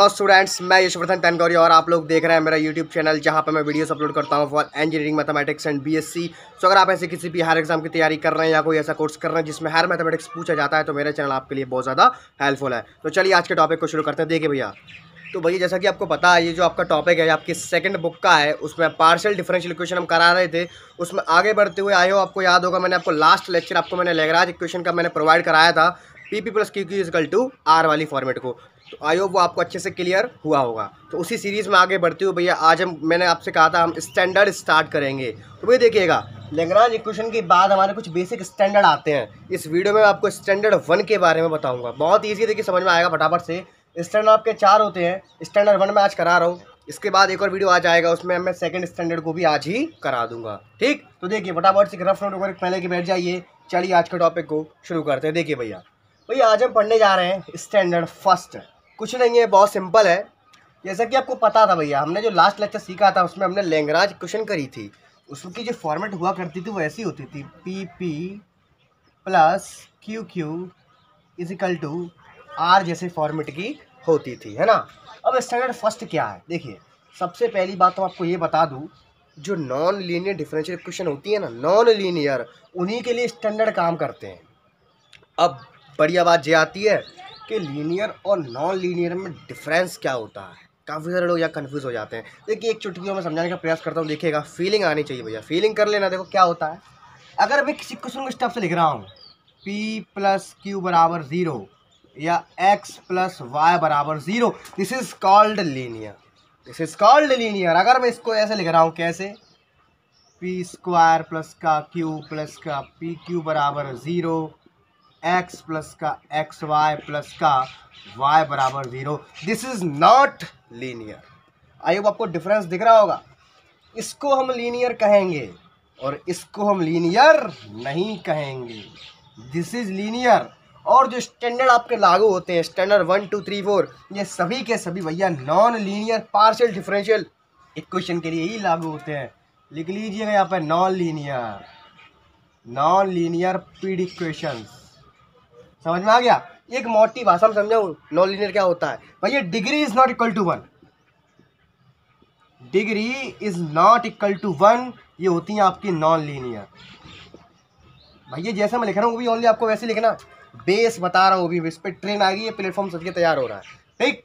Hello students मैं यशवर्धन तनगौरी और आप लोग देख रहे हैं मेरा यूट्यूब चैनल जहाँ पर मैं वीडियोस अपलोड करता हूँ for engineering mathematics and BSc so अगर आप ऐसे किसी भी हायर एग्ज़ाम की तैयारी कर रहे हैं या कोई ऐसा कोर्स कर रहे हैं जिसमें हायर मैथमेटिक्स पूछा जाता है तो मेरा चैनल आपके लिए बहुत ज़्यादा हेल्पफुल है। तो चलिए आज के टॉपिक को शुरू करते हैं। देखिए भैया तो भैया जैसा कि आपको पता है, ये जो आपका टॉपिक है आपकी सेकंड बुक का है, उसमें पार्शियल डिफरेंशियल इक्वेशन हम करा रहे थे, उसमें आगे बढ़ते हुए आए हो आपको याद होगा मैंने आपको लास्ट लेक्चर आपको मैंने लेगराज इक्वेशन का मैंने प्रोवाइड कराया था P P plus Q Q equal to R वाली फॉर्मेट को। तो आई होप वो आपको अच्छे से क्लियर हुआ होगा। तो उसी सीरीज़ में आगे बढ़ते हुए भैया, आज हम, मैंने आपसे कहा था हम स्टैंडर्ड स्टार्ट करेंगे। तो भैया देखिएगा, लेंगराज इक्वेशन के बाद हमारे कुछ बेसिक स्टैंडर्ड आते हैं। इस वीडियो में आपको स्टैंडर्ड वन के बारे में बताऊँगा। बहुत ईजी देखिए, समझ में आएगा फटाफट से। स्टैंडर्ड आपके चार होते हैं। स्टैंडर्ड वन में आज करा रहा हूँ। इसके बाद एक और वीडियो आ जाएगा उसमें मैं सेकंड स्टैंडर्ड को भी आज ही करा दूँगा। ठीक? तो देखिए, फटाफट से रफ नोट वगैरह पहले के बैठ जाइए। चलिए आज के टॉपिक को शुरू करते हैं। देखिए भैया। भैया, आज हम पढ़ने जा रहे हैं स्टैंडर्ड फ़र्स्ट कुछ नहीं है, बहुत सिंपल है। जैसा कि आपको पता था भैया, हमने जो लास्ट लेक्चर सीखा था, उसमें हमने लेंगराज क्वेश्चन करी थी। उसकी जो फॉर्मेट हुआ करती थी, वो ऐसी होती थी P P plus Q Q equal to R जैसे फॉर्मेट की होती थी, है ना? अब स्टैंडर्ड फ़र्स्ट क्या है? देखिए, सबसे पहली बात तो आपको ये बता दूँ, जो नॉन लीनियर डिफरेंशियल क्वेश्चन होती है ना नॉन लीनियर उन्हीं के लिए स्टैंडर्ड काम करते हैं। अब बढ़िया बात ये आती है कि लीनियर और नॉन लीनियर में डिफरेंस क्या होता है? काफ़ी सारे लोग यहाँ कन्फ्यूज़ हो जाते हैं। देखिए, एक चुटकियों में समझाने का प्रयास करता हूँ, देखिएगा। फीलिंग आनी चाहिए भैया। फीलिंग कर लेना। देखो क्या होता है। अगर मैं किसी क्वेश्चन को स्टेप से लिख रहा हूँ पी प्लस क्यू बराबर ज़ीरो या एक्स प्लस वाई बराबर zero this is called linear this is called linear अगर मैं इसको ऐसे लिख रहा हूँ, कैसे? पी स्क्वायर प्लस का क्यू प्लस का पी क्यू बराबर ज़ीरो एक्स प्लस का एक्स वाई प्लस का वाई बराबर zero this is not linear hope आपको डिफरेंस दिख रहा होगा। इसको हम लीनियर कहेंगे और इसको हम लीनियर नहीं कहेंगे। दिस इज़ लीनियर और जो स्टैंडर्ड आपके लागू होते हैं standard one two three four ये सभी के सभी भैया non linear partial differential equation के लिए ही लागू होते हैं। लिख लीजिएगा यहाँ पर non linear non linear PDE equations समझ में आ गया? एक मोटी भाषा में समझाऊँ नॉन लीनियर क्या होता है? भैया degree is not equal to one degree is not equal to one ये होती है आपकी नॉन लीनियर भैया, जैसे मैं लिख रहा हूँ, वो भी ओनली आपको वैसे लिखना। बेस बता रहा हूँ इस पर ट्रेन आ गई है प्लेटफॉर्म सज के तैयार हो रहा है। ठीक?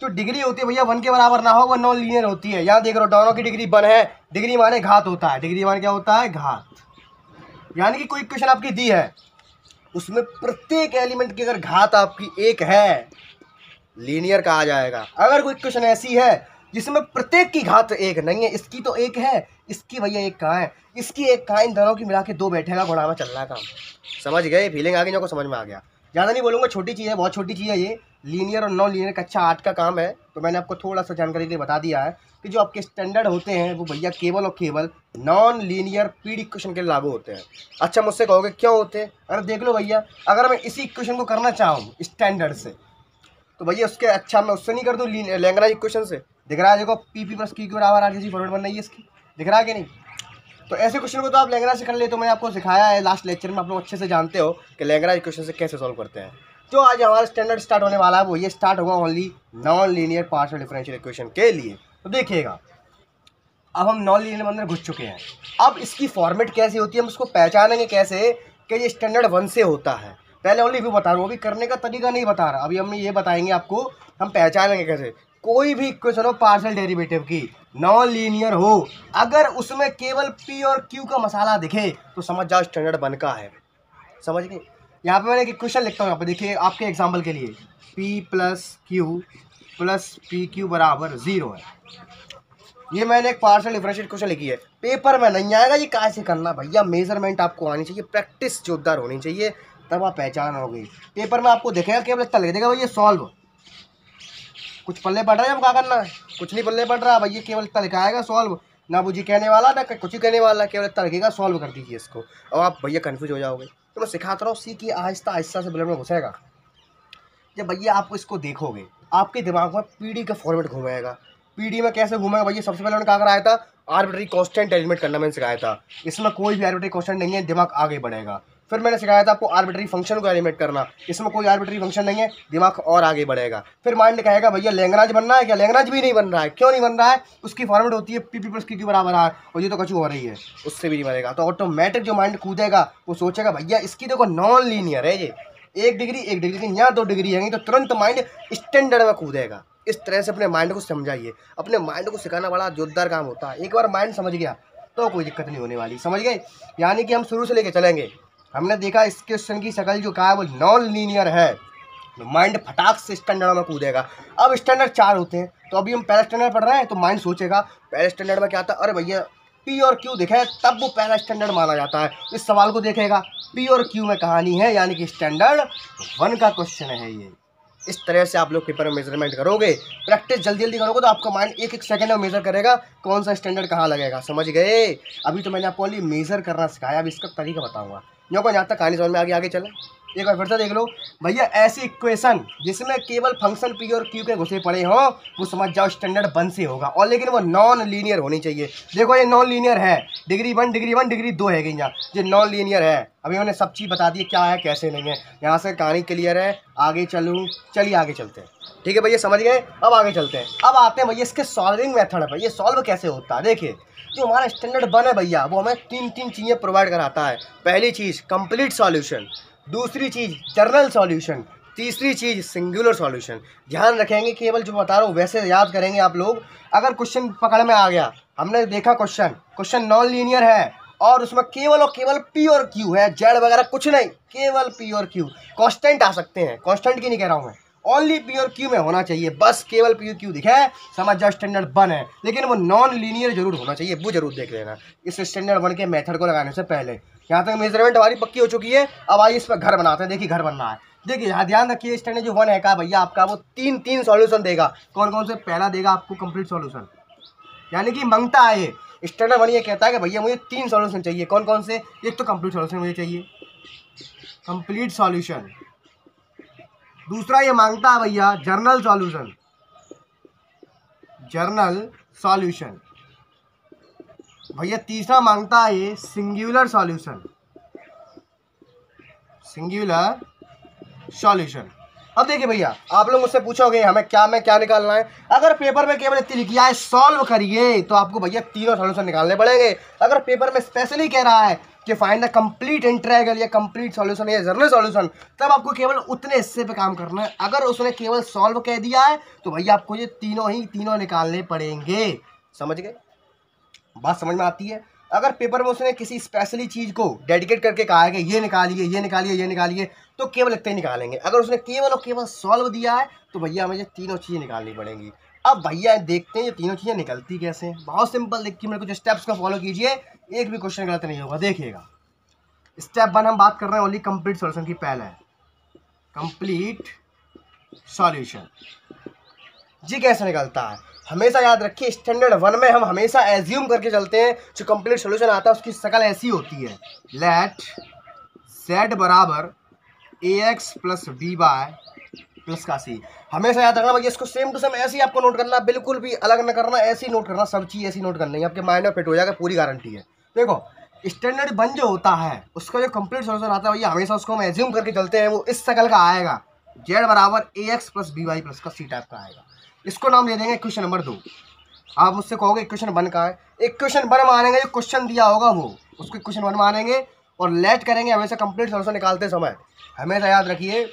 तो डिग्री होती है भैया वन के बराबर ना हो, वो नॉन लीनियर होती है। यहाँ देख रहे हो, दोनों की डिग्री वन है। डिग्री माने घात होता है। डिग्री माने क्या होता है? घात। यानी कि कोई क्वेश्चन आपकी दी है। उसमें प्रत्येक एलिमेंट की अगर घात आपकी एक है लीनियर कहा जाएगा। अगर कोई क्वेश्चन ऐसी है, जिसमें प्रत्येक की घात एक नहीं है, इसकी तो एक है, इसकी भैया एक कहाँ है? इसकी एक कहाँ इन दोनों की मिला के दो बैठेगा घोड़ा में चल रहा काम। समझ गए? फीलिंग आ गई जो को समझ में आ गया। ज़्यादा नहीं बोलूँगा, छोटी चीज़ है, बहुत छोटी चीज़ है ये। लीनियर और नॉन लीनियर कच्चा आर्ट का काम है। तो मैंने आपको थोड़ा सा जानकारी के लिए बता दिया है कि जो आपके स्टैंडर्ड होते हैं, वो भैया केवल और केवल नॉन लीनियर पीड इक्वेशन के लागू होते हैं। अच्छा मुझसे कहोगे क्यों होते हैं? अरे देख लो भैया, अगर मैं इसी इक्वेशन को करना चाहूँ स्टैंडर्ड से तो भैया उसके अच्छा मैं उससे नहीं कर दूँ लैंग्राज इक्वेशन से। दिख रहा है, देखो पी पी प्लस क्यू बराबर आर जैसी फॉर्मेट बन रही है इसकी। दिख रहा है कि नहीं? तो ऐसे क्वेश्चन को तो आप लैंग्राज से कर ले तो मैंने आपको सिखाया है लास्ट लेक्चर में, आप लोग अच्छे से जानते हो कि लैंग्राज इक्वेशन से कैसे सॉल्व करते हैं। जो आज हमारा स्टैंडर्ड स्टार्ट होने वाला है, वो ये स्टार्ट होगा only non linear partial differential equation के लिए। तो देखिएगा, अब हम नॉन लीनियर अंदर घुस चुके हैं। अब इसकी फॉर्मेट कैसी होती है, हम उसको पहचानेंगे कैसे कि ये स्टैंडर्ड वन से होता है। पहले ओनली भी बता रहा हूँ, अभी करने का तरीका नहीं बता रहा। अभी हम ये बताएँगे आपको, हम पहचानेंगे कैसे। कोई भी इक्वेशन हो पार्शियल डेरिवेटिव की नॉन लीनियर हो, अगर उसमें केवल पी और क्यू का मसाला दिखे तो समझ जाओ स्टैंडर्ड वन का है। समझ गए? यहाँ पे मैंने एक क्वेश्चन लिखता हूँ यहाँ पे, देखिए, आपके एग्ज़ाम्पल के लिए। P plus Q plus P Q बराबर ज़ीरो है। ये मैंने एक पार्सल डिफरेंशियल क्वेश्चन लिखी है। पेपर में नहीं आएगा, ये कैसे करना भैया? मेज़रमेंट आपको आनी चाहिए प्रैक्टिस जोरदार होनी चाहिए, तब आप पहचान होगी पेपर में आपको देखेगा केवल लिख देगा, भैया सॉल्व कुछ पल्ले पड़ रहा है हम क्या करना है? कुछ नहीं पल्ले पड़ रहा, भैया, केवल इतना लिखा आएगा सॉल्व ना बुझी कहने वाला, ना कुछ ही कहने वाला, केवल इतना लिखेगा सॉल्व कर दीजिए इसको। और आप, भैया कन्फ्यूज़ हो जाओगे। तो मैं सिखाता रहा हूँ सीखिए आहिस्ता आहिस्ता से ब्लड में घुसेगा। जब भैया आपको इसको देखोगे, आपके दिमाग में पीडी का फॉर्मेट घूमेगा। पीडी में कैसे घूमेगा भैया? सबसे पहले उन्होंने कहा कराया था आर्बिट्री कॉन्स्टेंट एलिमेंट करना मैंने सिखाया था। इसमें कोई भी आर्बिट्री कॉन्स्टेंट नहीं है, दिमाग आगे बढ़ेगा। फिर मैंने सिखाया था आपको आर्बिट्री फ़ंक्शन को एलिमेट करना। इसमें कोई आर्बिट्री फ़ंक्शन नहीं है, दिमाग और आगे बढ़ेगा। फिर माइंड कहेगा भैया लैंग्राज बनना है क्या? लैंग्राज भी नहीं बन रहा है। क्यों नहीं बन रहा है? उसकी फॉर्मेट होती है पी पी प्लस की बराबर है और ये तो कचू हो रही है। उससे भी नहीं बनेगा। तो ऑटोमेटिक जो माइंड कूदेगा, वो सोचेगा, भैया, इसकी देखो नॉन लीनियर है ये। एक डिग्री एक डिग्री लेकिन यहाँ दो डिग्री है तो तुरंत माइंड स्टैंडर्ड में कूदेगा। इस तरह से अपने माइंड को समझाइए। अपने माइंड को सिखाना बड़ा जोरदार काम होता है। एक बार माइंड समझ गया तो कोई दिक्कत नहीं होने वाली। समझ गए? यानी कि हम शुरू से लेके चलेंगे। हमने देखा इस क्वेश्चन की शकल जो कहा है। वो नॉन लीनियर है माइंड फटाक से स्टैंडर्ड में कूदेगा। अब स्टैंडर्ड चार होते हैं तो अभी हम पहला स्टैंडर्ड पढ़ रहे हैं तो माइंड सोचेगा, पहले स्टैंडर्ड में क्या था? अरे भैया पी और क्यू दिखे, तब वो पहला स्टैंडर्ड माना जाता है। इस सवाल को देखेगा पी और क्यू में कहानी है, यानी कि स्टैंडर्ड वन का क्वेश्चन है ये। इस तरह से आप लोग पेपर में मेज़रमेंट करोगे प्रैक्टिस जल्दी जल्दी करोगे तो आपका माइंड एक एक सेकंड में मेजर करेगा, कौन सा स्टैंडर्ड कहाँ लगेगा। समझ गए? अभी तो मैंने आपको मेजर करना सिखाया, अब इसका तरीका बताऊँगा। जो को यहाँ तक कहानी समझ में आगे आगे चले। एक बार फिर से देख लो। भैया, ऐसी इक्वेशन जिसमें केवल फ़ंक्शन पी और क्यू के घुसे पड़े हों, वो समझ जाओ स्टैंडर्ड वन से होगा। और लेकिन वो नॉन लीनियर होनी चाहिए। देखो, ये नॉन लीनियर है। Degree one degree one degree दो है यहाँ। ये नॉन लीनियर है। अभी उन्होंने सब चीज़ बता दी क्या है, कैसे नहीं है। यहाँ से कहानी क्लियर है। आगे चलूँ। चलिए, आगे चलते हैं। ठीक है भैया समझ गए? अब आगे चलते हैं। अब आते हैं भैया इसके सॉल्विंग मेथड है भैया सॉल्व कैसे होता है? देखिए, जो हमारा स्टैंडर्ड बन है भैया, वो हमें तीन तीन चीज़ें प्रोवाइड कराता है। पहली चीज़ कंप्लीट सॉल्यूशन दूसरी चीज़ जर्नल सॉल्यूशन तीसरी चीज़ सिंगुलर सॉल्यूशन ध्यान रखेंगे केवल जो बता रहा हूँ, वैसे याद करेंगे आप लोग। अगर क्वेश्चन पकड़ में आ गया, हमने देखा क्वेश्चन क्वेश्चन नॉन लीनियर है, और उसमें केवल और केवल पी और क्यू है जेड वगैरह कुछ नहीं। केवल पी और क्यू कॉन्स्टेंट आ सकते हैं। कॉन्स्टेंट की नहीं कह रहा हूँ मैं। ओनली पी और क्यू में होना चाहिए। बस केवल पी और क्यू दिखे, समझ जाओ स्टैंडर्ड वन है। लेकिन वो नॉन लीनियर ज़रूर होना चाहिए, वो ज़रूर देख लेना। इस स्टैंडर्ड वन के मेथड को लगाने से पहले। यहाँ तक मेज़रमेंट हमारी पक्की हो चुकी है। अब आइए इस पर घर बनाते हैं। देखिए, घर बनना है। देखिए, यहाँ ध्यान रखिए स्टैंडर्ड जो वन है, का भैया आपका वो तीन तीन सॉल्यूशन देगा। कौन कौन से? पहला देगा आपको कंप्लीट सॉल्यूशन यानी कि मंगता है स्टैंडर्ड वन ये कहता है कि भैया मुझे तीन सॉल्यूशन चाहिए। कौन कौन से? एक तो कंप्लीट सॉल्यूशन मुझे चाहिए। कंप्लीट सॉल्यूशन दूसरा ये माँगता है भैया, जर्नल सॉल्यूशन जर्नल सॉल्यूशन भैया, तीसरा माँगता है ये सिंगुलर सॉल्यूशन सिंगुलर सॉल्यूशन अब देखिए भैया, आप लोग मुझसे पूछोगे, हमें क्या, में क्या निकालना है? अगर पेपर में केवल इतनी लिखी है सॉल्व करिए तो आपको भैया तीनों सॉल्यूशन निकालने पड़ेंगे। अगर पेपर में स्पेशली कह रहा है कि फाइंड द कंप्लीट इंट्रेगल या कंप्लीट सॉल्यूशन या जर्नल सॉल्यूशन तब आपको केवल उतने हिस्से पे काम करना है। अगर उसने केवल सॉल्व कह दिया है तो भैया आपको ये तीनों ही तीनों निकालने पड़ेंगे। समझ गए? बात समझ में आती है? अगर पेपर में उसने किसी स्पेशली चीज़ को डेडिकेट करके कहा है कि ये निकालिए ये निकालिए ये निकालिए तो केवल इतने निकालेंगे। अगर उसने केवल और केवल सॉल्व दिया है तो भैया हमें ये तीनों चीज़ें निकालनी पड़ेंगी। अब भैया, देखते हैं ये तीनों चीज़ें निकलती कैसे बहुत सिंपल देखिए मेरे कुछ स्टेप्स का फॉलो कीजिए, एक भी क्वेश्चन गलत नहीं होगा, देखिएगा। स्टेप वन हम बात कर रहे हैं ओनली कंप्लीट सॉल्यूशन की, पहले कंप्लीट सॉल्यूशन जी, कैसे निकलता है? हमेशा याद रखिए स्टैंडर्ड वन में हम हमेशा एज्यूम करके चलते हैं, जो कंप्लीट सोल्यूशन आता है, उसकी शकल ऐसी होती है। लेट जेड बराबर A X plus B by plus का सी। हमेशा याद रखना भैया इसको सेम टू सेम ऐसे ही आपको नोट करना, बिल्कुल भी अलग न करना, ऐसे ही नोट करना, सब चीज़ ऐसी नोट करनी है। आपके माइंड में फिट हो जाएगा, पूरी गारंटी है। देखो स्टैंडर्ड वन जो होता है, उसका जो कंप्लीट सोल्यूशन आता है भैया हमेशा उसको हम एज्यूम करके चलते हैं, वो इस शकल का आएगा। जेड बराबर A X plus B Y plus का सी टाइप का आएगा। इसको नाम दे देंगे क्वेश्चन नंबर दो आप मुझसे कहोगे क्वेश्चन वन का है। एक क्वेश्चन वन मानेंगे जो क्वेश्चन दिया होगा वो, उसके क्वेश्चन वन मानेंगे और लेट करेंगे, हमेशा कंप्लीट सोल्यूशन निकालते समय। हमेशा याद रखिए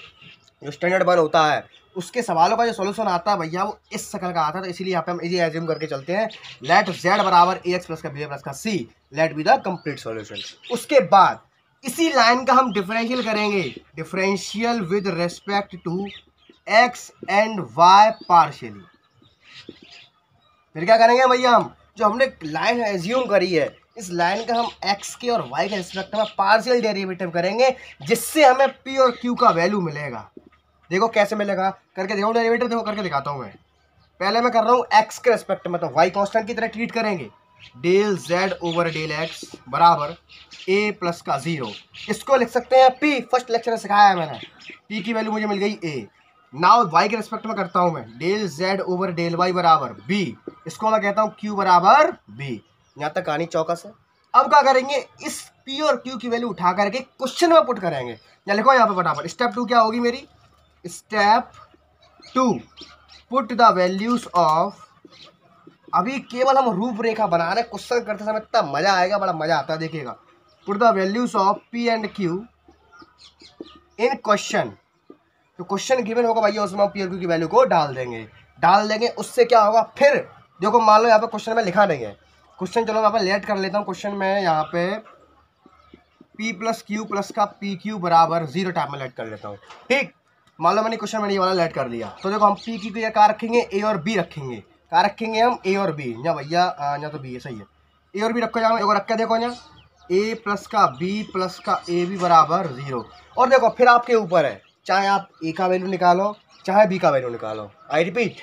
जो स्टैंडर्ड वन होता है, उसके सवालों का जो सोल्यूशन आता है भैया, वो इस शकल का आता है। तो इसीलिए यहाँ पे हम इजी एज्यूम करके चलते हैं। लेट जेड बराबर ए एक्स प्लस का बी प्लस का C let be the complete solution उसके बाद, इसी लाइन का हम डिफरेंशियल करेंगे। Differential with respect to X and Y partially फिर क्या करेंगे भैया हम? जो हमने लाइन एज्यूम करी है, इस लाइन का हम एक्स के और वाई के रिस्पेक्ट में पार्शियल डेरिवेटिव करेंगे, जिससे हमें पी और क्यू का वैल्यू मिलेगा। देखो कैसे मिलेगा करके देखो डेरिवेटिव देखो करके दिखाता हूँ मैं। पहले मैं कर रहा हूँ एक्स के रेस्पेक्ट में वाई कॉन्स्टेंट की तरह ट्रीट करेंगे। Del Z over del X बराबर ए प्लस का ज़ीरो इसको लिख सकते हैं पी फ़र्स्ट लेक्चर में सिखाया है मैंने। पी की वैल्यू मुझे मिल गई ए नाउ वाई के रेस्पेक्ट में करता हूँ मैं। Del Z over del Y बराबर बी इसको मैं कहता हूँ क्यू बराबर बी यहाँ तक कहानी चौकस है। अब क्या करेंगे? इस पी और क्यू की वैल्यू उठा करके क्वेश्चन में पुट करेंगे। या लिखो यहाँ पे फटाफट। स्टेप टू क्या होगी मेरी? Step two, put the values of, अभी केवल हम रूपरेखा बना रहे क्वेश्चन करते समय इतना मज़ा आएगा, बड़ा मज़ा आता है, देखिएगा। Put the values of P and Q in question. तो क्वेश्चन गिवन होगा भैया, उसमें हम पी एंड क्यू की वैल्यू को डाल देंगे। डाल देंगे, उससे क्या होगा? फिर, देखो, मान लो यहाँ पे क्वेश्चन में लिखा नहीं है। क्वेश्चन चलो, यहाँ पे लेट कर लेता हूँ क्वेश्चन में, यहाँ पे पी प्लस क्यू प्लस का पी क्यू बराबर ज़ीरो टाइप में लेट कर लेता हूँ। ठीक? मान लो मैंने क्वेश्चन में ये वाला लेट कर दिया। तो देखो, हम पी को क्या रखेंगे ए और बी रखेंगे। क्या रखेंगे हम ए और बी या भैया यहाँ तो बी है, सही है। ए और बी रखो जाओ एक रख के देखो यहाँ। ए प्लस का बी प्लस का ए बी बराबर ज़ीरो और देखो, फिर आपके ऊपर है। चाहे आप ए का वैल्यू निकालो, चाहे बी का वैल्यू निकालो। आई रिपीट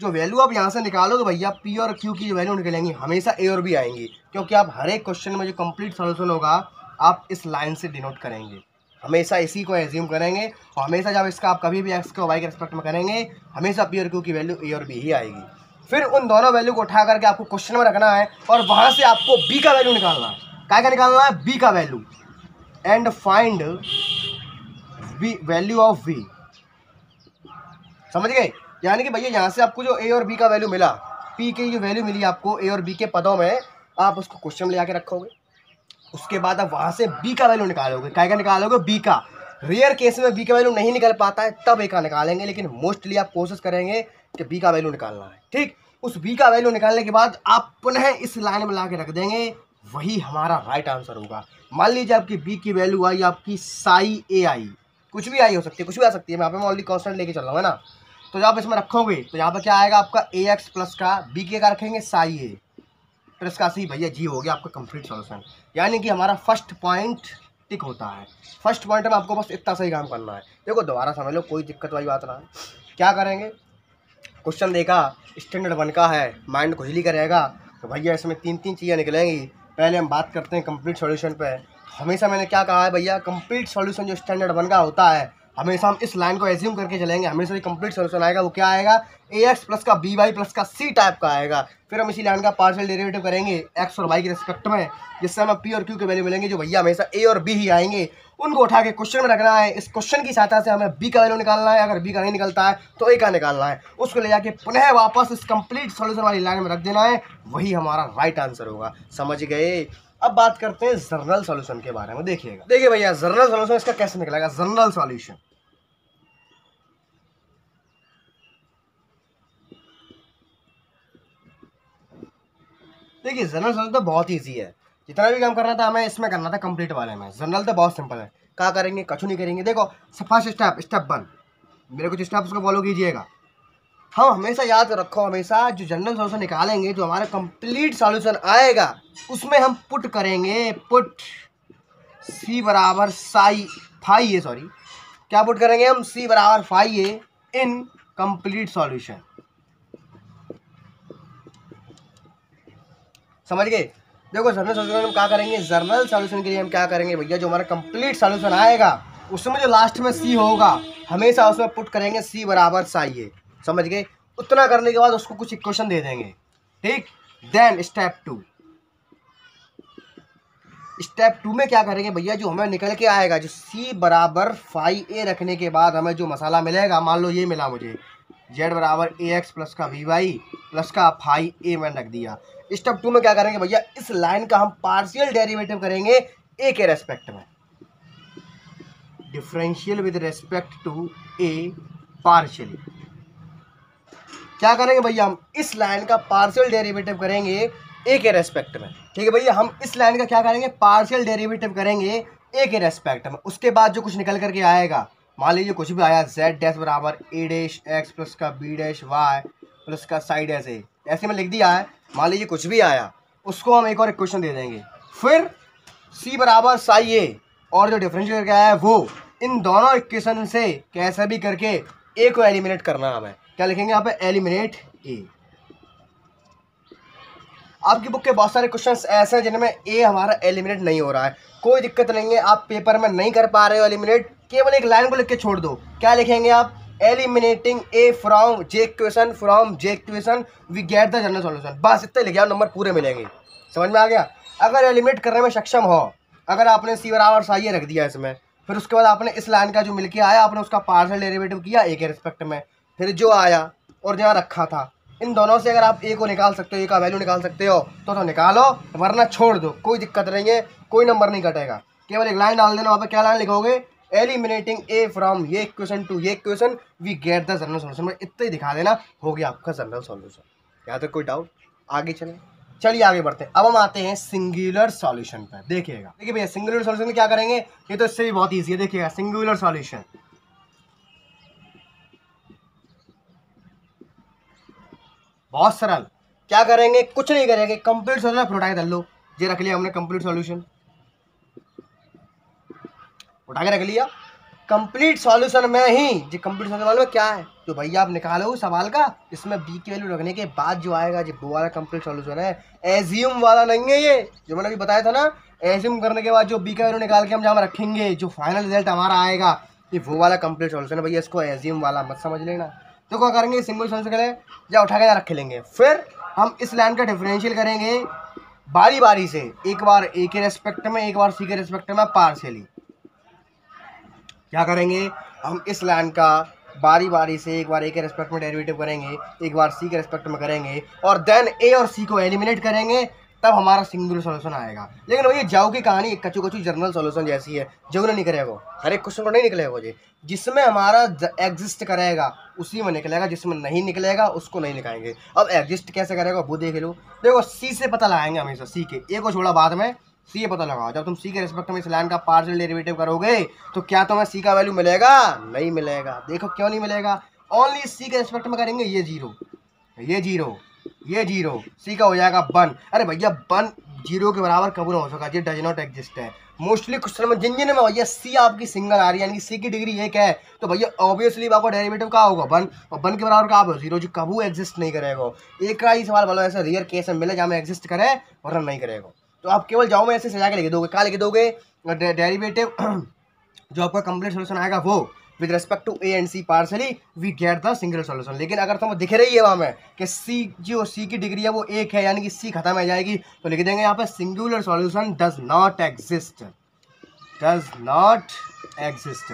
जो वैल्यू आप यहाँ से निकालो तो भैया पी और क्यू की जो वैल्यू निकलेंगी, हमेशा ए और बी आएँगी। क्योंकि आप हर एक क्वेश्चन में जो कंप्लीट सोल्यूशन होगा, आप इस लाइन से डिनोट करेंगे। हमेशा इसी को एज्यूम करेंगे और हमेशा जब इसका आप कभी भी एक्स को वाई के रिस्पेक्ट में करेंगे, हमेशा पी और क्यू की वैल्यू ए और बी ही आएगी। फिर उन दोनों वैल्यू को उठा करके आपको क्वेश्चन में रखना है और वहाँ से आपको बी का वैल्यू निकालना है। क्या क्या निकालना है? बी का value and find B value of V समझ गए? यानी कि भैया यहाँ से आपको जो ए और बी का वैल्यू मिला पी की जो वैल्यू मिली आपको ए और बी के पदों में, आप उसको क्वेश्चन में ले आके रखोगे। उसके बाद आप वहाँ से बी का वैल्यू निकालोगे। क्या निकालोगे? बी का। रेयर केस में बी का वैल्यू नहीं निकल पाता है, तब ए का निकालेंगे, लेकिन मोस्टली आप कोशिश करेंगे कि बी का वैल्यू निकालना है, ठीक? उस बी का वैल्यू निकालने के बाद आप पुनः इस लाइन में ला के रख देंगे, वही हमारा राइट आंसर होगा। मान लीजिए आपकी बी की वैल्यू आई आपकी साई ए आई कुछ भी आई हो सकती है, कुछ भी आ सकती है। मैं यहाँ पे ऑलरेडी कॉन्स्टेंट लेके चल रहा हूँ ना? तो जब आप इसमें रखोगे तो यहाँ पर क्या आएगा? आपका ए एक्स प्लस का बी के का रखेंगे साई ए प्लस का सी भैया जी हो गया आपका कंप्लीट सॉल्यूशन यानी कि हमारा फ़र्स्ट पॉइंट टिक होता है। फ़र्स्ट पॉइंट में आपको बस इतना सही काम करना है। देखो, दोबारा समझ लो, कोई दिक्कत वाली बात ना क्या करेंगे? क्वेश्चन देखा स्टैंडर्ड वन का है। माइंड खुजली करेगा। तो भैया, इसमें तीन तीन चीज़ें निकलेंगी। पहले हम बात करते हैं कंप्लीट सॉल्यूशन पे। हमेशा मैंने क्या कहा है भैया कंप्लीट सॉल्यूशन जो स्टैंडर्ड वन का होता है हमेशा हम इस लाइन को एज्यूम करके चलेंगे, हमेशा जो कंप्लीट सोल्यूशन आएगा। वो क्या आएगा? ए एक्स प्लस का बी वाई प्लस का सी टाइप का आएगा। फिर हम इसी लाइन का पार्शियल डेरिवेटिव करेंगे एक्स और वाई के रिस्पेक्ट में, जिससे हमें पी और क्यू के वैल्यू मिलेंगे, जो भैया हमेशा ए और बी ही आएँगे। उनको उठा के क्वेश्चन में रखना है। इस क्वेश्चन की सहायता से हमें बी का वैल्यू निकालना है। अगर बी का नहीं निकलता है तो ए का निकालना है। उसको ले जाके पुनः वापस इस कंप्लीट सोल्यूशन वाली लाइन में रख देना है। वही हमारा राइट आंसर होगा। समझ गए? अब बात करते हैं जर्नल सॉल्यूशन के बारे में। देखिएगा। देखिए भैया जर्नल सॉल्यूशन इसका कैसे निकलेगा? जर्नल सॉल्यूशन देखिए जनरल सॉल्यूशन तो बहुत ईजी है। जितना भी काम करना था, हमें इसमें करना था कंप्लीट वाले में। जनरल तो बहुत सिंपल है। क्या करेंगे, कछु नहीं करेंगे। देखो फ़र्स्ट स्टेप स्टेप वन मेरे कुछ स्टेप उसको फॉलो कीजिएगा। हम हमेशा याद रखो, हमेशा जो जनरल सोल्यूशन निकालेंगे, जो हमारा कंप्लीट सॉल्यूशन आएगा, उसमें हम पुट करेंगे। पुट सी बराबर साई फाई ए सॉरी क्या पुट करेंगे हम? सी बराबर phi A in complete solution समझ गए? देखो, जर्नल सोल्यूशन हम क्या करेंगे? जर्नल सोल्यूशन के लिए हम क्या करेंगे भैया? जो हमारा कंप्लीट सोल्यूशन आएगा, उसमें जो लास्ट में सी होगा, हमेशा उसमें पुट करेंगे सी बराबर है समझ गए? उतना करने के बाद उसको कुछ इक्वेशन दे देंगे। ठीक? Then step two step two में क्या करेंगे भैया? जो हमें निकल के आएगा, जो सी बराबर फाइव ए रखने के बाद हमें जो मसाला मिलेगा, मान लो ये मिला मुझे। जेड बराबर ए एक्स प्लस का वी वाई प्लस का फाइव ए मैंने रख दिया। स्टेप टू में क्या करेंगे भैया? इस लाइन का हम पार्शियल डेरिवेटिव करेंगे ए के रेस्पेक्ट में। Differential with respect to A partially क्या करेंगे भैया हम? इस लाइन का पार्शियल डेरिवेटिव करेंगे ए के रेस्पेक्ट में। ठीक है भैया, हम इस लाइन का क्या करेंगे? पार्शियल डेरिवेटिव करेंगे ए के रेस्पेक्ट में। उसके बाद जो कुछ निकल करके आएगा, मान लीजिए कुछ भी आया जेड डैश बराबर ए डैश एक्स प्लस का बी डैश वाई प्लस का साइड ऐसे ऐसे में लिख दिया है मान लीजिए कुछ भी आया, उसको हम एक और इक्वेशन दे देंगे। फिर सी बराबर साई ए और जो डिफरेंशियल क्या है वो, इन दोनों इक्वेशन से कैसे भी करके ए को एलिमिनेट करना हमें। क्या लिखेंगे यहाँ पे? एलिमिनेट ए आपकी बुक के बहुत सारे क्वेश्चंस ऐसे हैं जिनमें ए हमारा एलिमिनेट नहीं हो रहा है। कोई दिक्कत नहीं है, आप पेपर में नहीं कर पा रहे हो एलिमिनेट केवल एक लाइन को लिख के छोड़ दो। क्या लिखेंगे आप? Eliminating A from J question from J question we get the general solution बस इतने लिखे नंबर पूरे मिलेंगे। समझ में आ गया? अगर एलिमिनेट करने में सक्षम हो, अगर आपने सी बराबर साइए रख दिया इसमें, फिर उसके बाद आपने इस लाइन का जो मिल के आया, आपने उसका पार्सल डेरिवेटिव किया ए के रिस्पेक्ट में, फिर जो आया और जहाँ रखा था, इन दोनों से अगर आप ए को निकाल सकते हो ए का वैल्यू निकाल सकते हो तो तो निकालो, वरना छोड़ दो, कोई दिक्कत नहीं है, कोई नंबर नहीं कटेगा। केवल एक लाइन डाल देना, वहाँ पर क्या लाइन लिखोगे? एलिमिनेटिंग ए फ्रॉम ये क्वेश्चन टू ये question we get the general solution इतना ही दिखा देना, हो गया आपका जनरल सोल्यूशन यहाँ तक कोई डाउट आगे चले। चलिए आगे बढ़ते हैं। अब हम आते हैं सिंगुलर सॉल्यूशन पर। देखिएगा। देखिए भैया सिंगुलर सॉल्यूशन क्या करेंगे? ये तो इससे भी बहुत ईजी है। देखिएगा सिंगुलर सॉल्यूशन बहुत सरल। क्या करेंगे? कुछ नहीं करेंगे। कंप्लीट सोल्यूशन उठा के डाल लो। ये रख लिया हमने कंप्लीट सॉल्यूशन उठा के रख लिया। कंप्लीट सॉल्यूशन में ही, जो कंप्लीट सॉल्यूशन वाले में क्या है? तो भैया आप निकालो सवाल का, इसमें बी की वैल्यू रखने के बाद जो आएगा, जो वो वाला कंप्लीट सॉल्यूशन है। एज्यूम वाला नहीं है ये। जो मैंने अभी बताया था ना एज्यूम करने के बाद जो बी का वैल्यू निकाल के हम जहाँ रखेंगे, जो फाइनल रिज़ल्ट हमारा आएगा, ये वो वाला कंप्लीट सॉल्यूशन है भैया, इसको एज्यूम वाला मत समझ लेना। तो क्या करेंगे? सिंगल सोल्यूशन के या उठा के या रख लेंगे। फिर हम इस लाइन का डिफरेंशियल करेंगे बारी बारी से, एक बार ए के रेस्पेक्ट में, एक बार सी के रेस्पेक्ट में पार्सली क्या करेंगे? हम इस लाइन का बारी बारी से एक बार ए के रेस्पेक्ट में डेरिवेटिव करेंगे, एक बार सी के रेस्पेक्ट में करेंगे और देन ए और सी को एलिमिनेट करेंगे, तब हमारा सिंगुलर सोल्यूशन आएगा। लेकिन वही जाओ की कहानी कचू कचू जर्नल सॉल्यूशन जैसी है। जो नहीं निकलेगा हर एक क्वेश्चन को नहीं निकलेगा जी। जिसमें हमारा एग्जिस्ट करेगा, उसी में निकलेगा। जिसमें नहीं निकलेगा, उसको नहीं निकालेंगे अब एग्जिस्ट कैसे करेगा वो देख लो। देखो सी से पता लगाएँगे हमेशा। सी के। एक को छोड़ा बाद में। सी ये पता लगाओ, जब तुम सी के रिस्पेक्ट में इस लाइन का पार्शियल डेरिवेटिव करोगे तो क्या तुम्हें सी का वैल्यू मिलेगा? नहीं मिलेगा। देखो क्यों नहीं मिलेगा? ओनली सी के रिस्पेक्ट में करेंगे, ये ज़ीरो ये ज़ीरो ये ज़ीरो सी का हो जाएगा वन अरे भैया वन ज़ीरो के बराबर कबूल हो सका ये डज नॉट एग्जिस्ट है। मोस्टली क्वेश्चन में, जिन जिन में भैया सी आपकी सिंगल आ रही है, यानी कि सी की डिग्री एक है तो भैया ऑब्वियसली आपका डेरिवेटिव का होगा? वन और वन के बराबर का ज़ीरो जो कबू एग्जिस्ट नहीं करेगा। एक का ही सवाल बोलो, ऐसा रियर केस में मिले जहाँ एग्जिस्ट करे और नहीं करेगा। तो आप केवल जाओ, में ऐसे सजा के लिख दोगे। क्या लिख दोगे? डेरिवेटिव जो आपका कंप्लीट सोल्यूशन आएगा वो with respect to A and C partially we get the single solution लेकिन अगर तुम्हें दिख रही है वहाँ में कि सी जो सी की डिग्री है, वो एक है, यानी कि सी खत्म हो, जाएगी तो लिख देंगे यहाँ पे singular solution does not exist does not exist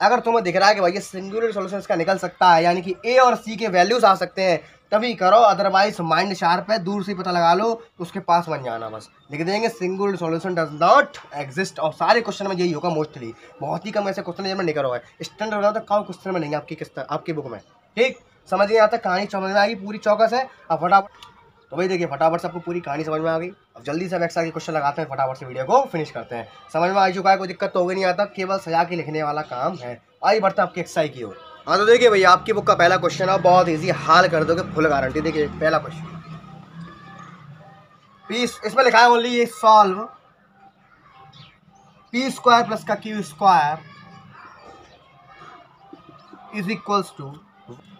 अगर तुम्हें दिख रहा है कि भैया सिंगुलर सोल्यूशन इसका निकल सकता है, यानी कि ए और सी के वैल्यूज़ आ सकते हैं तभी करो अदरवाइज़ माइंड शार्प है, दूर से पता लगा लो, उसके पास बन जाना बस। लिख देंगे single solution does not exist और सारे क्वेश्चन में यही होगा मोस्टली बहुत ही कम ऐसे क्वेश्चन जिनमें नहीं करो है। स्टैंडर्ड बनाओ तो कम क्वेश्चन में नहीं आपकी किस आपकी बुक में? ठीक? समझ गए आता, कहानी समझ में आ गई, पूरी चौकस है। अब फटाफट तो भाई देखिए, फटाफट से आपको पूरी कहानी समझ में आ गई। अब जल्दी से नेक्स्ट के क्वेश्चन लगाते हैं, फटाफट से वीडियो को फिनिश करते हैं। समझ में आ चुका है, कोई दिक्कत तो होगी नहीं आता, केवल सजा के लिखने वाला काम है। आई बढ़ता आपकी एक्सरसाइज की ओर। हाँ तो देखिए भैया, आपकी बुक का पहला क्वेश्चन है बहुत इजी हाल कर दोगे फुल गारंटी देखिए, पहला क्वेश्चन पी इसमें लिखा है ओनली ये सॉल्व पी स्क्वायर प्लस का Q square is equals to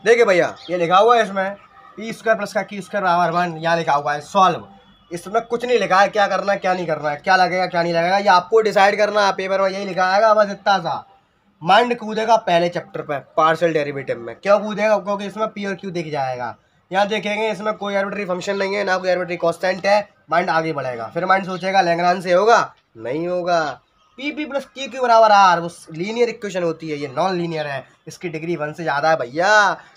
देखिए भैया, ये लिखा हुआ है इसमें पी स्क्वायर प्लस का क्यू स्क्वायर बराबर वन यहाँ लिखा हुआ है सॉल्व इसमें कुछ नहीं लिखा है, क्या करना है, क्या नहीं करना है, क्या लगेगा, क्या नहीं लगेगा, ये आपको डिसाइड करना है पेपर में यही लिखा आएगा, बस इतना सा। माइंड कूदेगा पहले चैप्टर पे पार्सल डेरिवेटिव में। क्यों कूदेगा? क्योंकि इसमें पी और क्यू दिख जाएगा। यहाँ देखेंगे, इसमें कोई आर्बिट्री फ़ंक्शन नहीं है, ना कोई आर्बिट्री कॉन्स्टेंट है माइंड आगे बढ़ेगा। फिर माइंड सोचेगा लैंग्रान से होगा? नहीं होगा। पी पी प्लस क्यू के बराबर आर वो लीनियर इक्वेशन होती है, ये नॉन लीनियर है। इसकी डिग्री वन से ज़्यादा है भैया।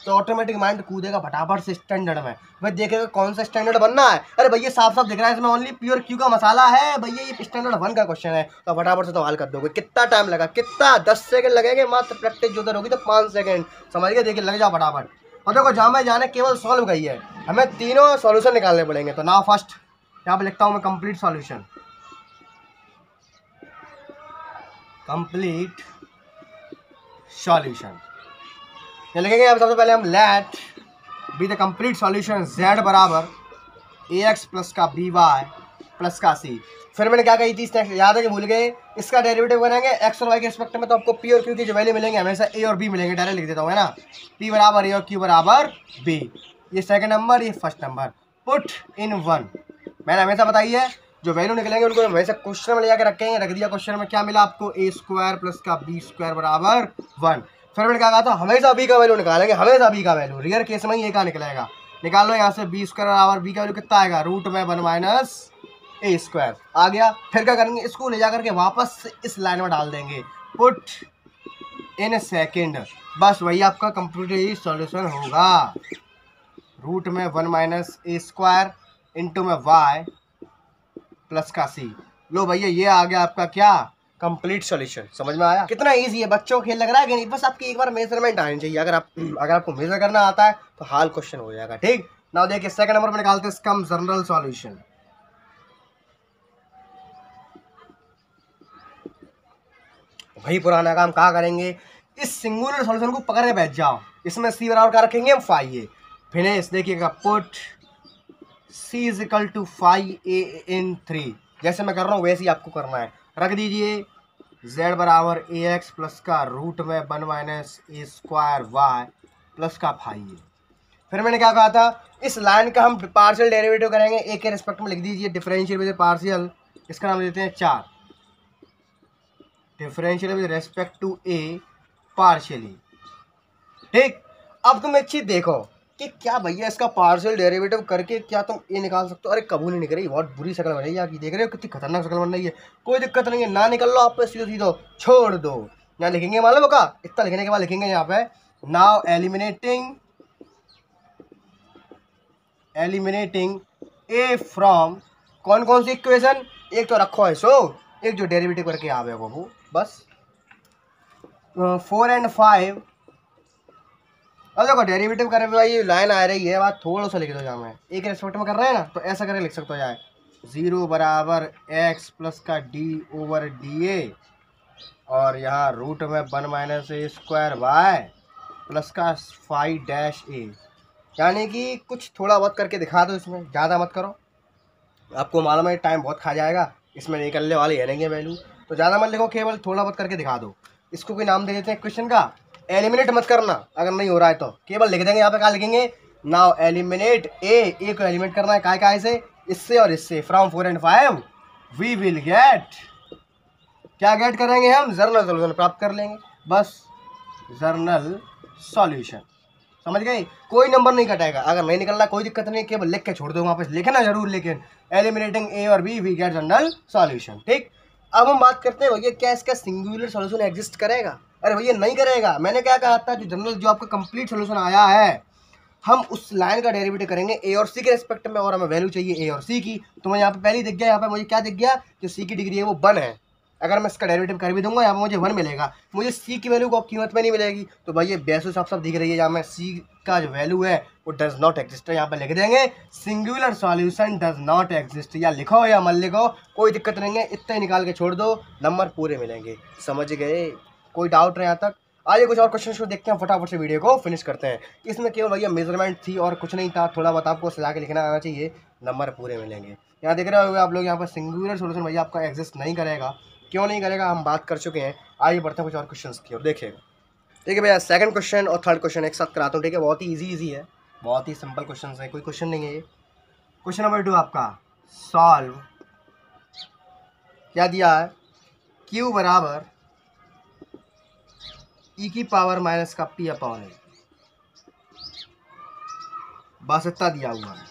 तो ऑटोमेटिक माइंड कूदेगा फटाफट से स्टैंडर्ड में। भाई देखेगा कौन सा स्टैंडर्ड बनना है? अरे भैया साफ़ साफ़ दिख रहा है इसमें ओनली प्योर क्यू का मसाला है। भैया, ये स्टैंडर्ड वन का क्वेश्चन है। तो फटाफट से तो कर दोगे, कितना टाइम लगा? कितना? दस सेकेंड लगेंगे, मात्र प्रैक्टिस जो होगी तो पाँच सेकेंड समझ गए? देखिए, लग जाओ फटाफट। और देखो, जहाँ मैं जाने केवल सॉल्व गई है। हमें तीनों सॉल्यूशन निकालने पड़ेंगे। तो ना फ़र्स्ट यहाँ पर लिखता हूँ मैं कंप्लीट सॉल्यूशन कंप्लीट सॉल्यूशन ये लिखेंगे अब सबसे पहले हम let be the complete solution Z बराबर ए एक्स प्लस का बी वाई प्लस का सी फिर मैंने क्या कही थी याद है कि भूल गए? इसका डेरिवेटिव करेंगे एक्स और वाई के रिस्पेक्ट में तो आपको पी और क्यू की जो वैल्यू मिलेंगे, हमेशा ए और बी मिलेंगे डायरेक्ट लिख देता हूँ, है ना? पी बराबर ए और क्यू बराबर बी ये सेकंड नंबर ये first number put in one मैंने हमेशा बताई है जो वैल्यू निकलेंगे, उनको वैसे क्वेश्चन में ले जाकर रखेंगे, रख दिया क्वेश्चन में। क्या मिला आपको? ए स्क्वायर प्लस का बी स्क्वायर बराबर वन फिर मैंने क्या कहा था हमेशा बी का वैल्यू निकालेंगे, हमेशा बी का वैल्यू रियर केस में ही ए का निकलेगा। निकाल लो यहाँ से बी स्क्वायर बराबर बी का वैल्यू कितना आएगा? रूट में वन माइनस ए स्क्वायर आ गया। फिर क्या करेंगे? इसको ले जा करके वापस इस लाइन में डाल देंगे। पुट इन सेकेंड बस वही आपका कंप्लीट सॉल्यूशन होगा। रूट में one minus A square into में वाई प्लस का सी लो भैया, ये आ गया आपका क्या? कंप्लीट सॉल्यूशन समझ में आया? कितना इजी है, बच्चों खेल लग रहा है कि नहीं? बस आपकी एक बार मेज़रमेंट आनी चाहिए। अगर आप, अगर आपको मेजर करना आता है तो हाल क्वेश्चन हो जाएगा, ठीक? ना देखिए सेकंड नंबर पर निकालते हैं इसका जनरल सॉल्यूशन वही पुराना काम कहा करेंगे? इस सिंगुलर सॉल्यूशन को पकड़ के बैठ जाओ। इसमें सी बराबर का रखेंगे? हम फाइव फिनिश देखिएगा put C is equal to five A in three जैसे मैं कर रहा हूँ, वैसे ही आपको करना है। रख दीजिए। Z बराबर ए एक्स प्लस का रूट में one minus A square Y plus का फाइव फिर मैंने क्या कहा था? इस लाइन का हम पार्शियल डेरिवेटिव करेंगे। ए के रिस्पेक्ट में लिख दीजिए। डिफरेंशियल विद पार्शियल इसका नाम देते हैं चार। Differential with respect to A partially ठीक? अब तुम एक चीज़ देखो। कि क्या भैया इसका पार्शियल डेरिवेटिव करके क्या तुम ये निकाल सकते हो? अरे कबू नहीं निकल रही बहुत बुरी शक्ल बन रही है देख रहे हो कितनी खतरनाक शक्ल बन रही है। कोई दिक्कत नहीं है, ना निकल लो आप सीधो सीधो, छोड़ दो। यहाँ लिखेंगे मालूम का इतना लिखने के बाद लिखेंगे यहाँ पे now eliminating eliminating A from कौन कौन सी इक्वेशन एक तो रखो है सो एक जो डेरिवेटिव करके आवे वो बस। फोर एंड फाइव अब देखो डेरिवेटिव करने में भाई लाइन आ रही है, बात थोड़ा सा लिख दो में। एक रेस्पेक्ट में कर रहे हैं ना तो ऐसा करके लिख सकते हो जाए ज़ीरो बराबर एक्स प्लस का डी ओवर डी ए और यहाँ रूट में one minus A square Y plus का फाइव डैश ए यानी कि कुछ थोड़ा बहुत करके दिखा दो इसमें, ज़्यादा मत करो। आपको मालूम है टाइम बहुत खा जाएगा। इसमें निकलने वाली है वैल्यू तो ज़्यादा मत लिखो, केवल थोड़ा बहुत करके दिखा दो। इसको कोई नाम दे देते हैं क्वेश्चन का? एलिमिनेट मत करना, अगर नहीं हो रहा है तो। केवल लिख देंगे, यहाँ पे क्या लिखेंगे? नाउ एलिमिनेट ए ए को एलिमिनेट करना है काय काय से इससे और इससे। From four and five we will get क्या गेट करेंगे हम? जर्नल सोल्यूशन प्राप्त कर लेंगे। बस जर्नल सॉल्यूशन समझ गए? कोई नंबर नहीं कटेगा। अगर नहीं निकलना कोई दिक्कत नहीं, केवल लिख के छोड़ दो पे लिखना ज़रूर, लेकिन एलिमिनेटिंग ए और B we get general solution ठीक? अब हम बात करते हैं, भैया, क्या इसका सिंगुलर सोल्यूशन एग्जिस्ट करेगा? अरे भैया, नहीं करेगा। मैंने क्या कहा था, जो जनरल जो आपका कंप्लीट सोल्यूशन आया है, हम उस लाइन का डेरिवेटिव करेंगे ए और सी के रिस्पेक्ट में, और हमें वैल्यू चाहिए ए और सी की। तो मैं यहाँ पे पहले दिख गया, यहाँ पे मुझे क्या दिख गया? जो सी की डिग्री है, वो वन है। अगर मैं इसका डेरिवेटिव कर भी दूँगा यहाँ पर मुझे वन मिलेगा, मुझे सी की वैल्यू को कीमत में नहीं मिलेगी तो भैया बेसो साफ़ साफ़ दिख रही है यहाँ में सी का जो वैल्यू है, वो डज नॉट एग्जिस्ट यहाँ पर लिख देंगे singular solution does not exist या लिखो या मत लिखो, कोई दिक्कत नहीं है, इतना ही निकाल के छोड़ दो नंबर पूरे मिलेंगे। समझ गए? कोई डाउट नहीं यहाँ तक? आइए कुछ और क्वेश्चन को देखते हैं, फटाफट से वीडियो को फिनिश करते हैं। इसमें केवल भैया मेज़रमेंट थी और कुछ नहीं था, थोड़ा बहुत आपको सजा के लिखना आना चाहिए नंबर पूरे मिलेंगे। यहाँ देख रहे हो आप लोग, यहाँ पर सिंगुलर सोल्यूशन भैया आपका एग्जिस्ट नहीं करेगा। क्यों नहीं करेगा? हम बात कर चुके हैं। आइए बढ़ते हैं कुछ और क्वेश्चन की और देखिए। ठीक है भैया सेकंड क्वेश्चन और थर्ड क्वेश्चन एक साथ कराता हूँ, ठीक है? बहुत ही ईजी ईजी है। बहुत ही सिंपल क्वेश्चन है, कोई क्वेश्चन नहीं है ये। क्वेश्चन नंबर टू आपका। सॉल्व क्या दिया है? क्यू बराबर ई की पावर माइनस का पी अपॉन है बस इतना दिया हुआ है।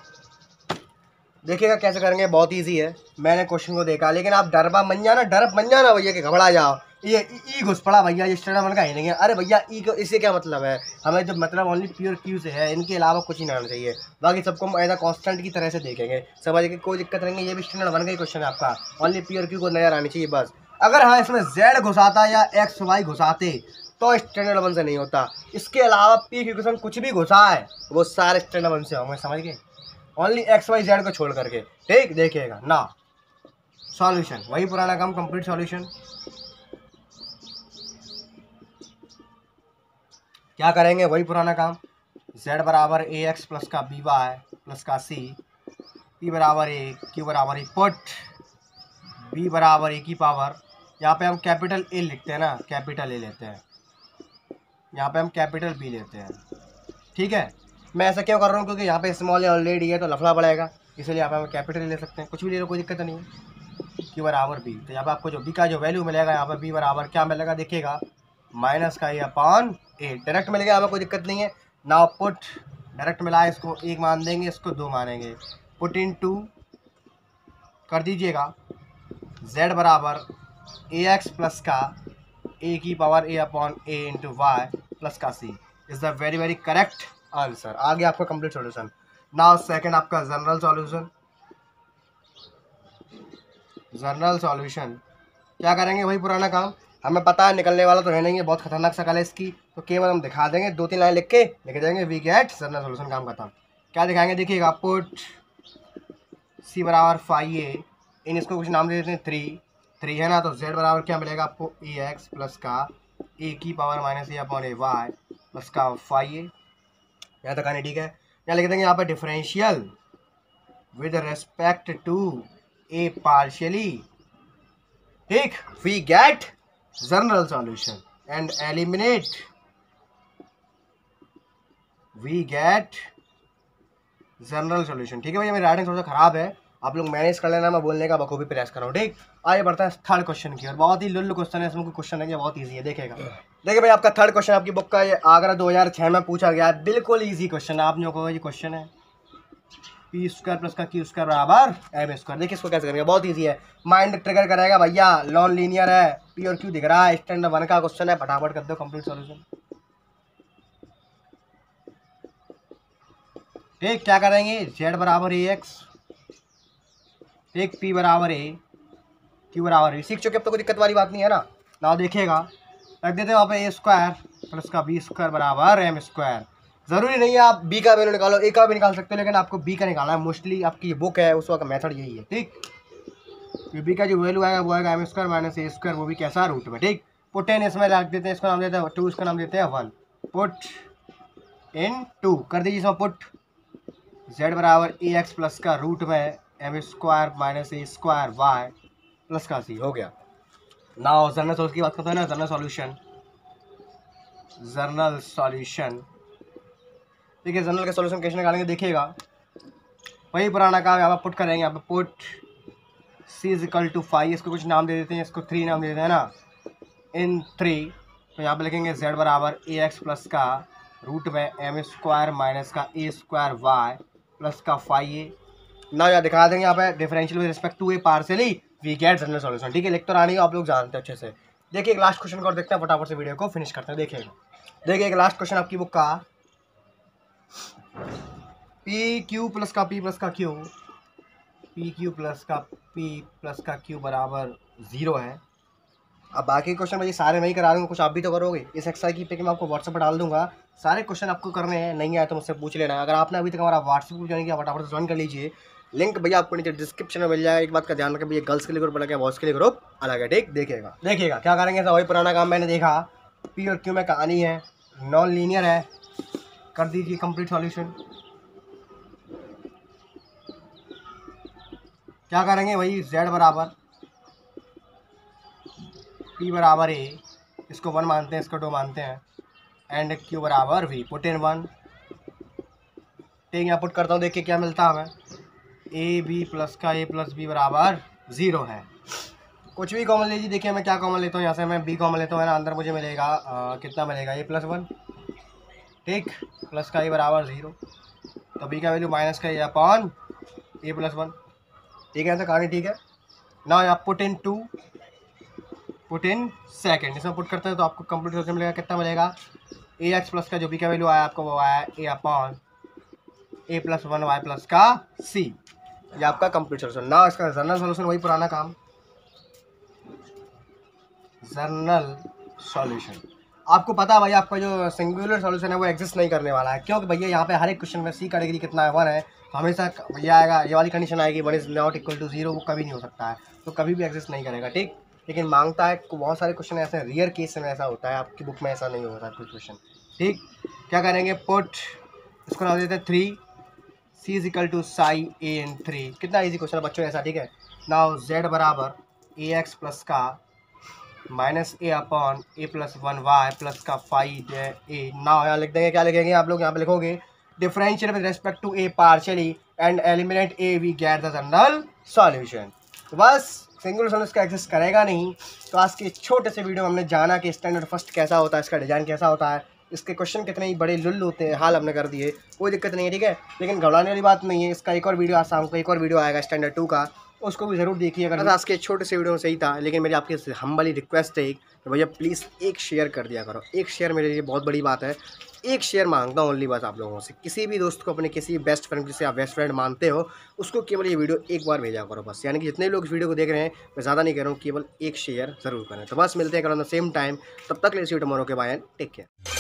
देखिएगा कैसे करेंगे, बहुत इजी है। मैंने क्वेश्चन को देखा, लेकिन आप डरबा मन जाना डर बन जाना भैया कि घबरा जाओ। ये ई घुस पड़ा भैया, ये बन का ही नहीं है। अरे भैया, ई को, इससे क्या मतलब है? हमें जब मतलब ओनली प्योर क्यू से है, इनके अलावा कुछ ही नहीं आना चाहिए। बाकी सबको हम अ कॉन्स्टेंट की तरह से देखेंगे। समझ के, कोई दिक्कत नहीं है, ये भी स्टैंडर्ड बन गई क्वेश्चन है आपका। ओनली प्योर क्यू को नज़र आनी चाहिए, बस। अगर हाँ इसमें जेड घुसाता या एक्स वाई घुसाते तो स्टैंडर्ड वन से नहीं होता। इसके अलावा पी की क्वेश्चन कुछ भी घुसा है, वो सारे स्टैंडर्ड वन से होंगे, समझ गए? ओनली एक्स वाई जेड को छोड़ करके। ठीक? देखिएगा। ना। सॉल्यूशन वही पुराना काम कंप्लीट सॉल्यूशन क्या करेंगे? वही पुराना काम। Z बराबर ए एक्स प्लस का बी वाई प्लस का सी p बराबर ए क्यू बराबर ए पुट। B बराबर ए की पावर यहाँ पे हम कैपिटल ए लिखते हैं ना। कैपिटल ए लेते हैं। यहाँ पे हम कैपिटल बी लेते हैं। ठीक है? मैं ऐसा क्यों कर रहा हूँ? क्योंकि यहाँ पे स्मॉल ऑलरेडी है तो लफड़ा बढ़ेगा इसलिए यहाँ पे हम कैपिटल ले सकते हैं। कुछ भी ले लो, कोई दिक्कत नहीं है। क्यू बराबर बी तो यहाँ पर आपको जो बी का जो वैल्यू मिलेगा, यहाँ पर बी बराबर क्या मिलेगा, देखिएगा। माइनस का ये अपॉन ए डायरेक्ट मिलेगा यहाँ पर कोई दिक्कत नहीं है। नाउ पुट डायरेक्ट मिला, इसको एक मान देंगे, इसको दो मानेंगे। पुट इन टू कर दीजिएगा। जेड बराबर ए एक्स प्लस का ए की power A upon A into Y plus का C is the very very correct answer आगे आपका कंप्लीट सॉल्यूशन नाउ सेकंड आपका जनरल सॉल्यूशन जनरल सॉल्यूशन क्या करेंगे वही पुराना काम? हमें पता है निकलने वाला तो है नहीं है, बहुत खतरनाक शकल है इसकी। तो केवल हम दिखा देंगे, दो तीन लाइन लिख के लिख देंगे वी गेट जनरल सॉल्यूशन काम खत्म क्या दिखाएँगे? देखिएगा पुट सी बराबर फाइव ए इन इसको कुछ नाम दे देते हैं थ्री थ्री है ना तो जेड बराबर क्या मिलेगा आपको? ए एक्स प्लस का ए की power minus A upon A Y plus का फाइव ए यहाँ तक आने, ठीक है? यहाँ लिख देंगे यहाँ पर differential with respect to A partially ठीक? We get general solution and eliminate we get general solution ठीक है भैया? मेरी राइटिंग थोड़ा सा खराब है। आप लोग मैनेज कर लेना, मैं बोलने का बखूबी प्रयास कर ठीक? आगे बढ़ता है थर्ड क्वेश्चन की और बहुत ही लुल्लू क्वेश्चन है, इसमें क्वेश्चन है, बहुत ईजी है देखेगा देखिए भाई, आपका थर्ड क्वेश्चन आपकी बुक का ये आगरा 2006 में पूछा गया है। बिल्कुल ईजी क्वेश्चन है आप लोगों को ये क्वेश्चन है। पी स्क्वायर प्लस का क्यू स्क्वायर बराबर एम स्क्वायर देखिए इसको कैसे करेंगे, बहुत ईजी है। माइंड ट्रिगर करेगा भैया लॉन लीनियर है पी और क्यू दिख रहा है स्टैंडर्ड वन का क्वेश्चन है, फटाफट कर दो कंप्लीट सॉल्यूशन ठीक, क्या करेंगे? जेड बराबर ए एक्स एक पी बराबर ए क्यू बराबर ए सीख चुके अब तो कोई दिक्कत वाली बात नहीं है ना? ना देखिएगा रख देते हैं वहाँ पे ए स्क्वायर प्लस का बी स्क्वायर बराबर एम स्क्वायर ज़रूरी नहीं है आप बी का वैल्यू निकालो ए का भी निकाल सकते हो, लेकिन आपको बी का निकालना है। मोस्टली आपकी ये बुक है, उस वक्त मेथड यही है, ठीक? बी का जो वैल्यू आएगा, वो आएगा M square minus A square वो भी कैसा रूट में, ठीक? पुट टेन इसमें रख देते हैं, इसका नाम देते हैं टू इसका नाम देते हैं वन पुट इन टू कर दीजिए इसमें पुट जेड बराबर ए एक्स प्लस का रूट में M square minus A square Y plus का सी हो गया। नाउ जर्नल सोल्यूशन की बात करते हैं ना जर्नल सॉल्यूशन जर्नल सॉल्यूशन देखिए जर्नल का सॉल्यूशन कैसे निकालेंगे देखिएगा। वही पुराना काम यहाँ पर पुट करेंगे यहाँ पर put C is equal to five इसको कुछ नाम दे देते हैं इसको थ्री नाम दे देते हैं ना। इन थ्री तो यहाँ पर लिखेंगे जेड बराबर ए एक्स प्लस का रूट में एम स्क्वायर माइनस का ए स्क्वायर वाई प्लस का फाइव ए ना यहाँ दिखा देंगे यहाँ पे differential with respect to A partially we get general solution ठीक है लिख तो रानी आप लोग जानते हैं अच्छे से। देखिए, एक लास्ट क्वेश्चन और देखते हैं, फटाफट से वीडियो को फिनिश करते हैं। देखिएगा देखिए, एक लास्ट क्वेश्चन आपकी बुक का। पी क्यू प्लस का पी प्लस का क्यू पी क्यू प्लस का पी प्लस का क्यू बराबर ज़ीरो है। अब बाकी क्वेश्चन मैं ये सारे मैं ही करा दूँगा कुछ आप भी तो करोगे। इस एक्सरसाइज की पिक मैं आपको व्हाट्सएप पर डाल दूँगा। सारे क्वेश्चन आपको करने हैं, नहीं आए तो मुझसे पूछ लेना। अगर आपने अभी तक हमारा व्हाट्सएप ज्वाइन किया, फटाफट से ज्वाइन कर लीजिए। लिंक भैया आपको नीचे डिस्क्रिप्शन में मिल जाएगा। एक बात का ध्यान रखें भैया गर्ल्स के लिए ग्रुप अलग है बॉयज़ के लिए ग्रुप अलग है, ठीक? देखिएगा। देखिएगा, क्या करेंगे? वही पुराना काम मैंने देखा। पी और क्यू में कहानी है नॉन लीनियर है। कर दीजिए कंप्लीट सॉल्यूशन क्या करेंगे वही जेड बराबर। पी बराबर ए इसको वन मानते हैं, इसको टू मानते हैं। एंड क्यू बराबर वी पुट इन वन ठीक यहाँ पुट करता हूँ, देखिए क्या मिलता है हमें। ए बी प्लस का ए प्लस बी बराबर ज़ीरो है। कुछ भी कॉमन लीजिए देखिए मैं क्या कॉमन लेता हूँ यहाँ से मैं बी कॉमन लेता हूँ ना? अंदर मुझे मिलेगा आ, कितना मिलेगा? ए प्लस वन ठीक प्लस का ए बराबर ज़ीरो तो बी का वैल्यू माइनस का A upon A plus one ठीक है ऐसा कहानी ठीक है। ना आप put in two put in second इसमें पुट करते हैं तो आपको कंप्लीट सोल्यूशन मिलेगा कितना मिलेगा? ए एक्स प्लस का जो बी का वैल्यू आया आपको वो आया A upon A plus one Y plus का सी ये आपका कंप्लीट सोल्यूशन ना इसका जर्नल सोल्यूशन वही पुराना काम. जर्नल सॉल्यूशन आपको पता है भाई, आपका जो सिंगुलर सॉल्यूशन है, वो एग्जिस्ट नहीं करने वाला है। क्योंकि भैया, यहाँ पे हर एक क्वेश्चन में सी कैटेगरी कितना है वन है तो हमेशा भैया आएगा, ये वाली कंडीशन आएगी one is not equal to zero वो कभी नहीं हो सकता है। तो कभी भी एग्जिस्ट नहीं करेगा, ठीक? लेकिन माँगता है, बहुत सारे क्वेश्चन ऐसे रियर केस में ऐसा होता है, आपकी बुक में ऐसा नहीं होता, कुछ क्वेश्चन ठीक? क्या करेंगे? पुट इसको नाम देते हैं three C is equal to psi A N three कितना इजी क्वेश्चन है बच्चों ऐसा, ठीक है? नाउ जेड बराबर ए एक्स प्लस का minus A upon A plus one Y plus का फाइव ए नाउ यहाँ लिख देंगे, क्या लिखेंगे आप लोग? यहाँ पे लिखोगे differential with respect to A partially and eliminate A we get the general solution बस सिंगल सोल्यूशन इसका एग्जिस्ट करेगा नहीं। तो आज के छोटे से वीडियो में हमने जाना कि स्टैंडर्ड फ़र्स्ट कैसा होता है, इसका डिज़ाइन कैसा होता है इसके क्वेश्चन कितने ही बड़े लुल्ल होते हैं, हाल हमने कर दिए, कोई दिक्कत नहीं है, ठीक है? लेकिन घबराने वाली बात नहीं है, इसका एक और वीडियो आज शाम को एक और वीडियो आएगा स्टैंडर्ड टू का। उसको भी ज़रूर देखिए अगर आज के छोटे से वीडियो में सही था, लेकिन मेरी आपकी हम्बली रिक्वेस्ट है तो भैया प्लीज़ एक शेयर कर दिया करो। एक शेयर मेरे लिए बहुत बड़ी बात है। एक शेयर माँगता हूँ ओनली बस आप लोगों से। किसी भी दोस्त को, अपने किसी बेस्ट फ्रेंड जिसे आप बेस्ट फ्रेंड मानते हो, उसको केवल ये वीडियो एक बार भेजा करो बस। यानी कि जितने लोग इस वीडियो को देख रहे हैं, मैं ज़्यादा नहीं कह रहा हूँ, केवल एक शेयर ज़रूर करें। तो बस मिलते हैं करो सेम टाइम तब तक ले सी टमोरो के बाय टेक केयर